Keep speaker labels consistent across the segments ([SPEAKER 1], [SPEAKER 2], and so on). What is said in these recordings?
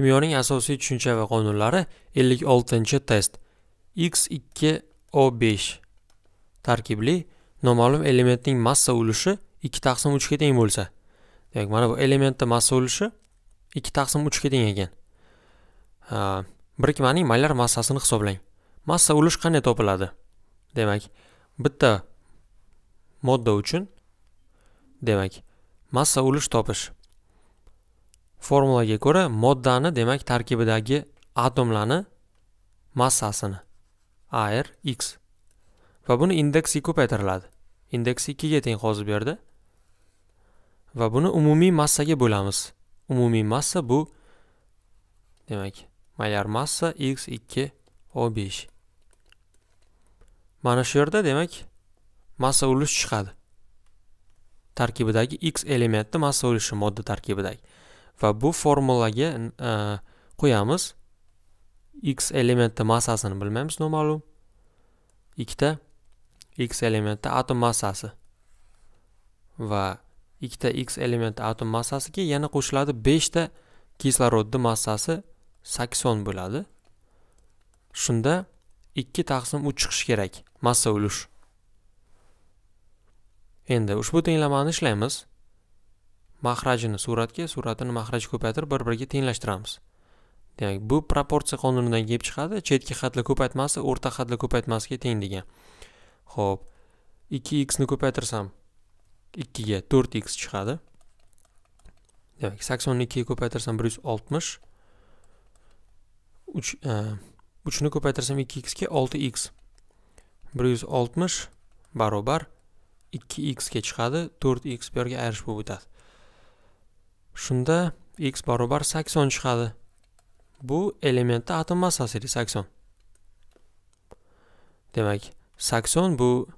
[SPEAKER 1] Kimyoning asosiy tushuncha va qonunlari 56-test. X2O5 tarkibli noma'lum elementning massa ulushi 2 taqsim 3 ga teng bo'lsa, demak mana bu elementning massa ulushi 2 taqsim 3 ga teng ekan. Birikmaning maylar massasini hisoblang. Massa ulush qanday topiladi? Demak, bitta modda uchun demak, massa ulush topish formulaga ko'ra moddani demak tarkibidagi atomlarni massasini AR X va buni indeksi ko'paytiriladi. Indeksi ikkiga teng hozir bu yerda. Va buni umumiy massaga bo'lamiz. Umumiy massa bu demak mayar massa x2 o5. Mana shu yerda demak massa ulush chiqadi. Tarkibidagi x elementni massa ulushi modda tarkibidagi. Va bu formulaga e, qo'yamiz. X elementi massasini bilmaymiz noma'lum. Ikkita x elementi atom massasi va ikkita x elementi atom massasiga yana qo'shiladi. Beshta kislorodni massasi sakson bo'ladi. Shunda ikki taqsim uch chiqishi kerak massa ulush. Endi ushbu tenglamani ishlaymiz. Mahrajini suratga suratini mahraji ko'paytirib bir biriga tenglashtiramiz. Demak bu proporsiya qonunidan kelib chiqadi chetki xatli ko'paytmasi o'rta xatli ko'paytmasiga teng degan. Ho'p 2x ni ko'paytirsam 2 ga 4x chiqadi. Demak 82 ga ko'paytirsam 160 3 3 ni ko'paytirsam 2x ga 6x 160 barobar 2x ga chiqadi 4x bu yerga ayirish bo'lib o'tadi Shunda x barobar 80 chiqadi. Bu elementda atom massasi edi 80. Demak, 80 bu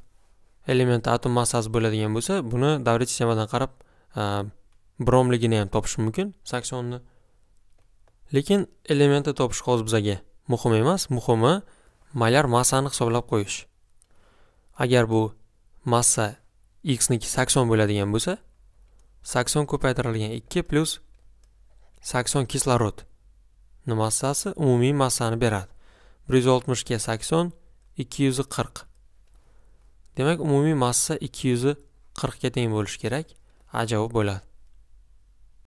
[SPEAKER 1] elementda atom massasi bo'ladigan bo'lsa, buni davriy sistemadan qarab bromligini ham topish mumkin 80 ni. Lekin elementni topish hozir bizaga muhim emas, muhimi molar massani hisoblab qo'yish. Agar bu massa x niki 80 bo'ladigan bo'lsa, sakson ko'paytirilgan ikki plyus sakson kislorod massasi umumiy massani beradi. Bir yuz oltmishga sakson ikki yuz qirq. Demak umumiy massa ikki yuz qirqga teng bo'lishi kerak. A javob bo'ladi.